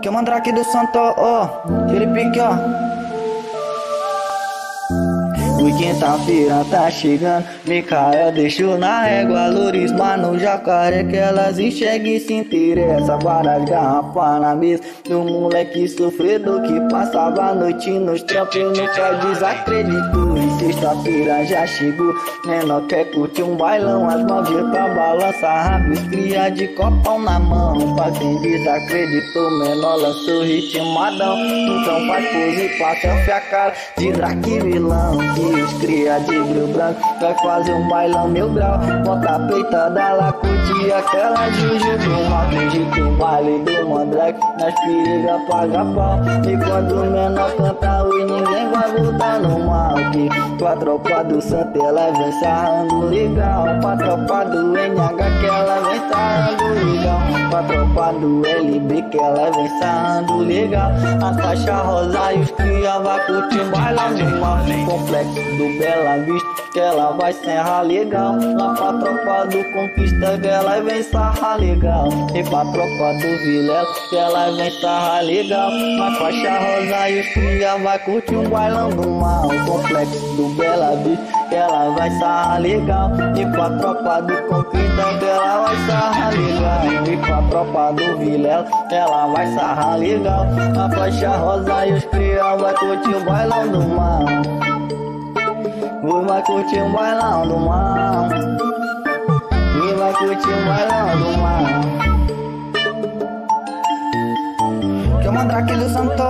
Que é o mandrake do santo, ó. Pique, ó. O quinta-feira tá chegando, Micael deixou na régua Lorisma no jacaré que elas enxerguem e se interessa Várias garrafas na mesa do moleque sofredor Que passava a noite nos trampos nunca desacreditou E sexta-feira já chegou, menor quer curtir um bailão. As mãos pra balançar rápido, cria de copão na mão. Pra quem desacreditou, menor lançou ritmadão. Então faz pose pra selfie a cara de Drake vilão os cria de brilho branco Vai fazer um bailão mil grau. Bota a peitada lá, curte aquela juju do mal Acredito um baile do mandrake Nas perigas paga pau. E quando o menor canta oi ninguém vai voltar no mal Que com a tropa do Santa ela vem sarrando. Legal Pra tropa do NH que ela vem sarrando Pra tropa do LB que ela vem sarrando legal A faixa rosa e os cria vai bailão de mal Complexo do Bela Vista Que ela vai serrar legal Lá pra tropa do Conquista Que ela vem sarrar legal E pra tropa do Vilela Que ela vem sarrar legal Na faixa rosa e os cria vai curtir um bailão do mal Complexo do Bela Vista Que ela vai sarrar legal E pra tropa do Conquista Que ela vai sarrar legal E pra tropa do Vilela, ela vai sarrar legal. A faixa rosa e os criados vai curtir o bailão do mar. Vou vai curtir o bailão do mar. E vai curtir o bailão do mar. Que eu mandar aquele santo.